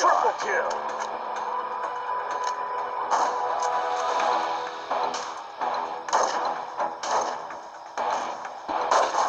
Triple kill.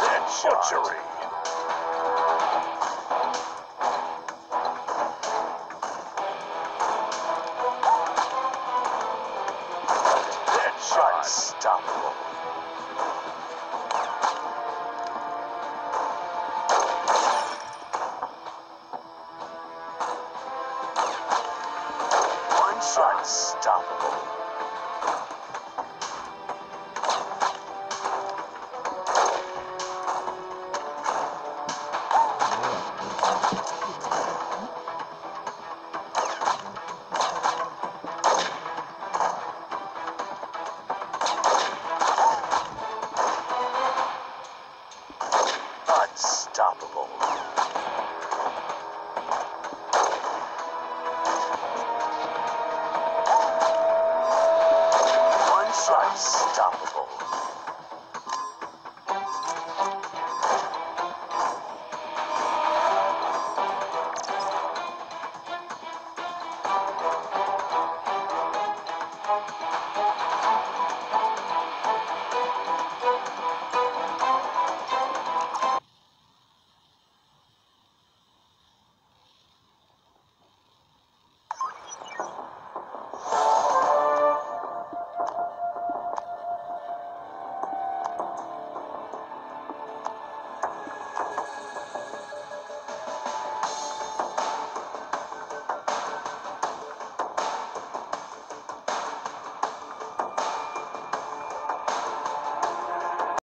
Headshot. Butchery. Headshot. Unstoppable. Shot. Unstoppable. Unstoppable. Unstoppable.